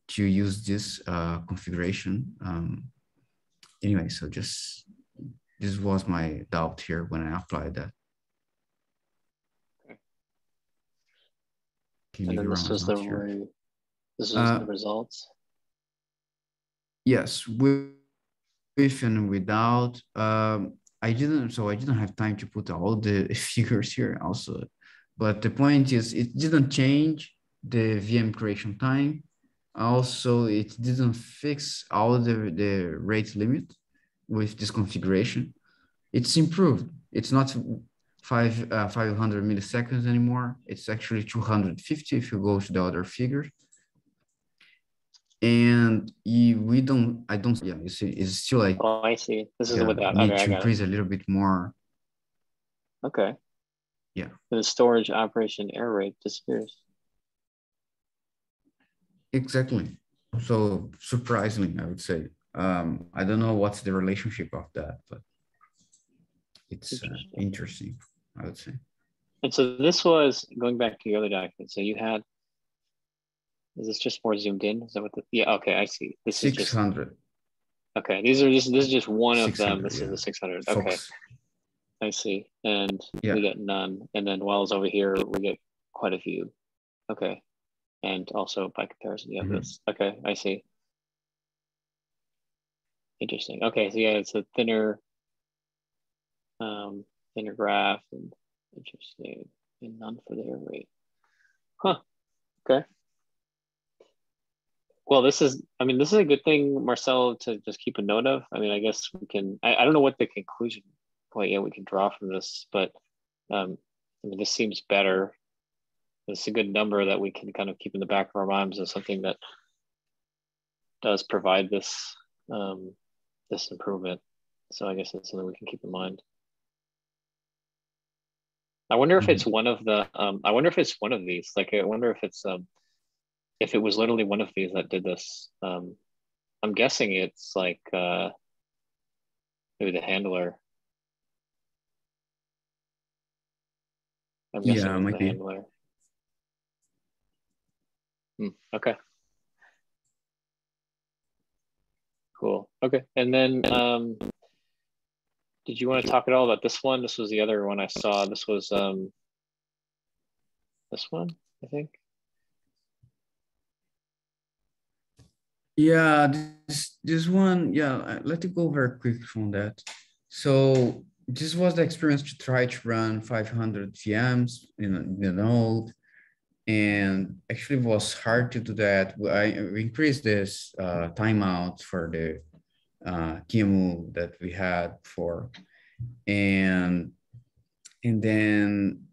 to use this uh, configuration. Um, anyway, so just this was my doubt here when I applied that. Okay. and then this was the re this was uh, the results. Yes, with, with and without. Um, I didn't, so I didn't have time to put all the figures here also. But the point is, it didn't change the VM creation time also, it didn't fix all the, the rate limit with this configuration. It's improved. It's not five, uh, 500 milliseconds anymore. It's actually 250 if you go to the other figure. And you, we don't, I don't, yeah, you see, it's still like. Oh, I see. This is yeah, without. Need okay, to increase it. a little bit more. Okay. Yeah. The storage operation error rate disappears. Exactly. So surprisingly, I would say. Um, I don't know what's the relationship of that, but it's uh, interesting. Uh, interesting, I would say. And so this was going back to the other document. So you had, is this just more zoomed in? Is that what the, yeah, okay, I see. This 600. is 600. Okay, these are just, this is just one of them. This yeah. is the 600. Okay. I see. And yeah. we get none. And then Wells over here, we get quite a few. Okay and also by comparison, you have mm -hmm. this. Okay, I see. Interesting. Okay, so yeah, it's a thinner, um, thinner graph and interesting, and none for the error rate. Huh. Okay. Well, this is, I mean, this is a good thing, Marcel, to just keep a note of. I mean, I guess we can, I, I don't know what the conclusion point yet we can draw from this, but um, I mean, this seems better. It's a good number that we can kind of keep in the back of our minds as something that does provide this um, this improvement. So I guess that's something we can keep in mind. I wonder if it's one of the. Um, I wonder if it's one of these. Like, I wonder if it's um, if it was literally one of these that did this. Um, I'm guessing it's like uh, maybe the handler. I'm yeah, it might be. Handler. Hmm, okay. Cool. Okay. And then um, did you want to talk at all about this one? This was the other one I saw. This was um, this one, I think. Yeah, this this one, yeah, let me go very quick from that. So this was the experience to try to run 500 VMs in, in a node. And actually was hard to do that. I increased this uh, timeout for the uh, that we had for, and and then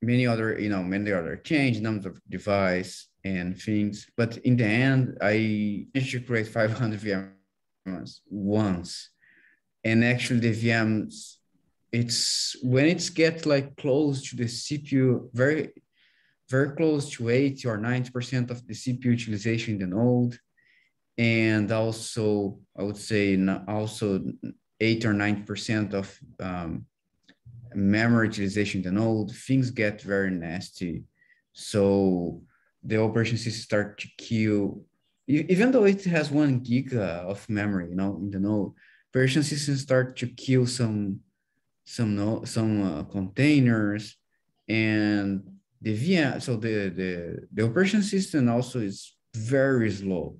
many other, you know, many other change numbers of device and things. But in the end, I managed to create 500 VMs once. And actually the VMs, it's when it's get like close to the CPU, very, very close to 80 or 90% of the CPU utilization in the node, and also I would say also eight or nine percent of um, memory utilization in the node, things get very nasty. So the operation system start to kill, even though it has one giga of memory, you know, in the node, operation system start to kill some some no, some uh, containers and the VM. So the the the operation system also is very slow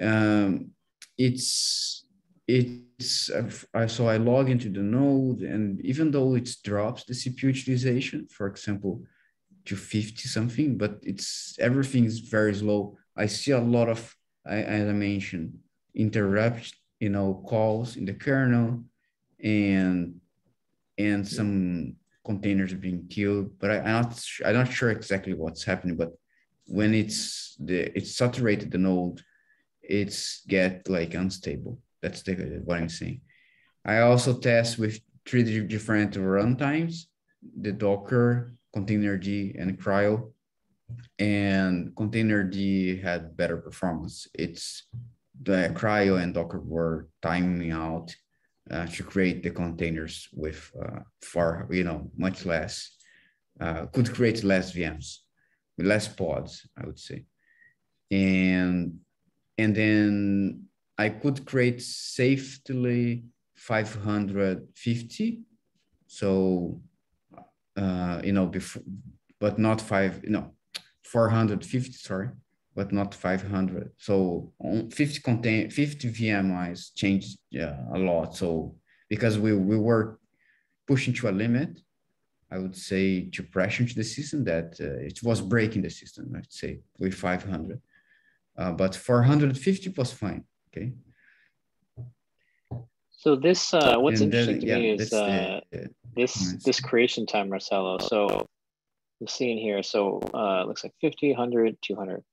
um, it's it's uh, so I log into the node, and even though it drops the CPU utilization, for example, to 50 something, but it's everything is very slow. I see a lot of, as I mentioned, interrupt, you know, calls in the kernel, and and some containers being killed. But I, I'm not I'm not sure exactly what's happening. But when it's the it's saturated the node, it's get like unstable. That's the, what I'm saying. I also test with three different runtimes, the Docker, Containerd, and CRI-O. And Containerd had better performance. It's the CRI-O and Docker were timing out uh, to create the containers with uh, far, you know, much less, uh, could create less VMs, less pods, I would say. And and then I could create safely 550. So, uh, you know, before, but not five, you know, 450, sorry, but not 500. So 50 contain 50 VMIs changed yeah, a lot. So because we, we were pushing to a limit, I would say to pressure to the system that uh, it was breaking the system, I'd say with 500 uh, but 450 was fine. Okay. So this, uh, what's and interesting to yeah, me is uh, the, this this creation time, Marcelo. So I'm seeing here. So uh, it looks like 50, 100, 200,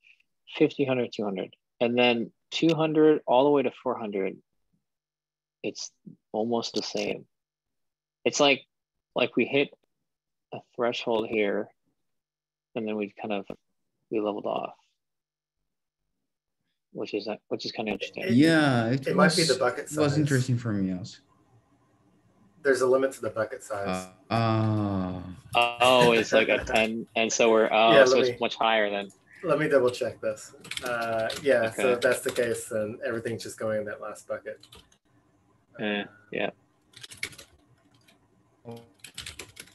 50, 100, 200, and then 200 all the way to 400. It's almost the same. It's like like we hit a threshold here, and then we kind of we leveled off which is which is kind of interesting. yeah, it, it was, might be the bucket size. was interesting for me also. There's a limit to the bucket size. Uh, uh, oh, it's like a ten, and so we're oh, yeah, so me, it's much higher than. Let me double check this. Uh, yeah, okay. so if that's the case, then everything's just going in that last bucket. Uh, yeah. Oh,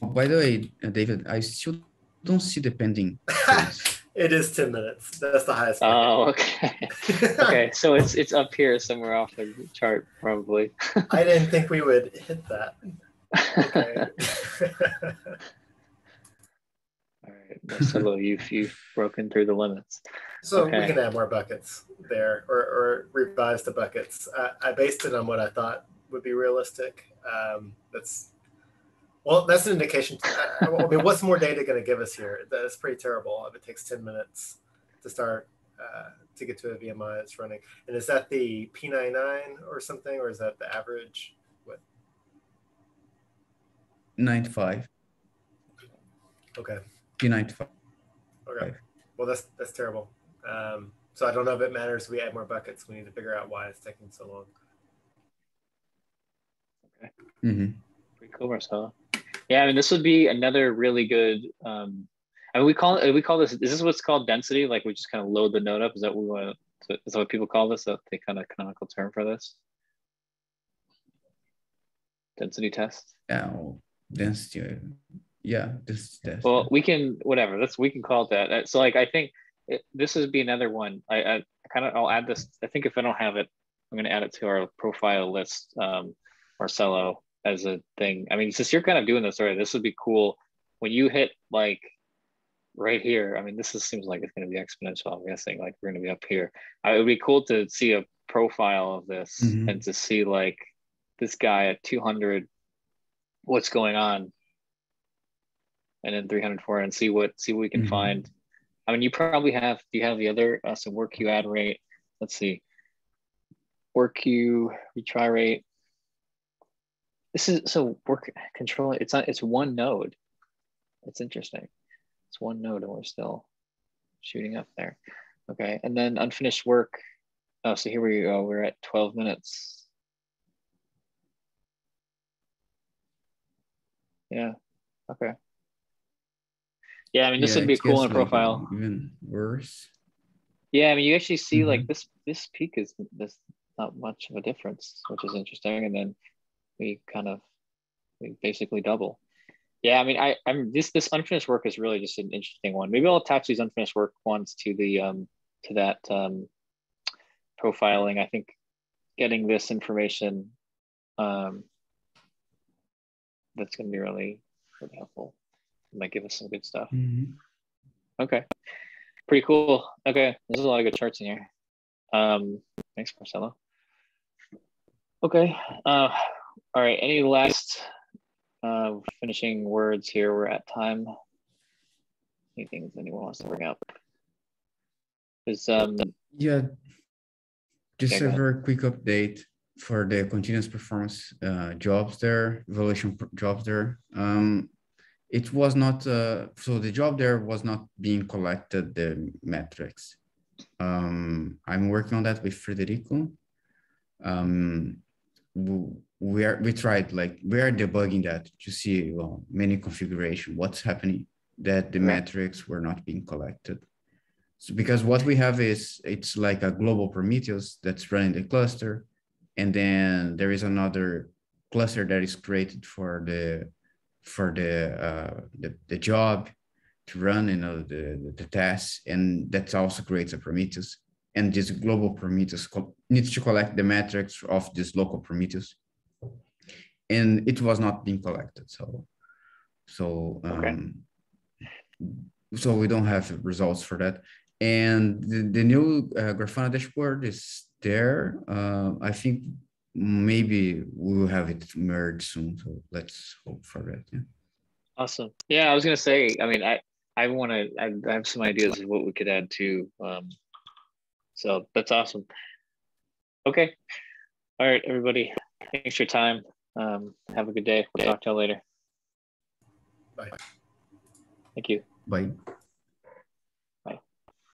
by the way, David, I still don't see the pending. It is 10 minutes. That's the highest. Oh, okay. okay, so it's it's up here somewhere off the chart, probably. I didn't think we would hit that. Okay. All right, so you've you've broken through the limits. So okay. we can add more buckets there, or or revise the buckets. I, I based it on what I thought would be realistic. Um, that's Well, that's an indication. I mean, what's more data going to give us here? That's pretty terrible. If it takes 10 minutes to start uh, to get to a VMI that's running. And is that the P99 or something, or is that the average? What? 95. Okay. P95. Okay. Well, that's that's terrible. Um, so I don't know if it matters we add more buckets. We need to figure out why it's taking so long. Okay. Mm-hmm. Cool, Marcelo. Yeah, I mean, this would be another really good. Um, I mean, we call it. We call this. Is this what's called density? Like we just kind of load the node up. Is that what we want? To, is that what people call this? That the kind of canonical term for this? Density test. Yeah, well, density. Yeah, this test. Well, we can whatever. That's we can call it that. So like I think it, this would be another one. I, I kind of I'll add this. I think if I don't have it, I'm going to add it to our profile list. Um, Marcelo as a thing. I mean, since you're kind of doing this already, this would be cool when you hit like right here. I mean, this is, seems like it's going to be exponential. I'm guessing like we're going to be up here. Uh, it would be cool to see a profile of this Mhm. and to see like this guy at 200, what's going on, and then 304 and see what see what we can Mhm. find. I mean, you probably have. Do you have the other uh, some work queue add rate? Let's see. Work queue retry rate. This is so work controlling. It's not. It's one node. It's interesting. It's one node, and we're still shooting up there. Okay, and then unfinished work. Oh, so here we go. We're at 12 minutes. Yeah. Okay. Yeah, I mean, this Yeah, would be cool in profile. Even worse. Yeah, I mean, you actually see like Mhm. this this peak is this not much of a difference, which is interesting. And then we kind of we basically double. Yeah, I mean, I I'm this this unfinished work is really just an interesting one. Maybe I'll attach these unfinished work ones to the um to that um profiling. I think getting this information um that's gonna be really really helpful. It might give us some good stuff. Mhm. Okay. Pretty cool. Okay. There's a lot of good charts in here. Um, thanks, Marcelo. Okay. Uh, all right. Any last uh, finishing words here? We're at time. Anything anyone wants to bring up? Is um Yeah. Just Yeah, a very quick update for the continuous performance uh, jobs there, evaluation jobs there. Um, it was not, uh, so the job there was not being collected, the metrics. Um, I'm working on that with Federico. Um, we are, we tried like, we are debugging that to see well, many configuration, what's happening, that the metrics were not being collected. So because what we have is it's like a global Prometheus that's running the cluster, and then there is another cluster that is created for the for the uh, the, the job to run you know the, the, the tests, and that also creates a Prometheus. And this global Prometheus needs to collect the metrics of this local Prometheus, and it was not being collected. So so Okay. um, so we don't have results for that and the, the new uh, Grafana dashboard is there. Uh, I think maybe we will have it merged soon. So let's hope for that. Yeah. awesome? Yeah, I was gonna say. I mean, I I want to. I, I have some ideas of what we could add to. Um, so that's awesome. Okay. All right, everybody. Thanks for your time. Um, have a good day. We'll talk to you later. Bye. Thank you. Bye.